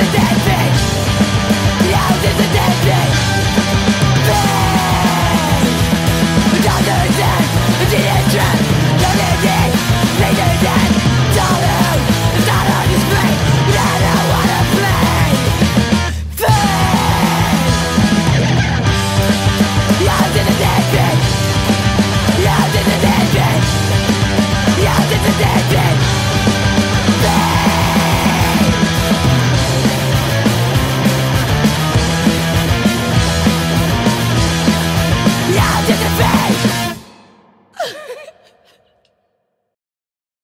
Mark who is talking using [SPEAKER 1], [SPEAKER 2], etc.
[SPEAKER 1] today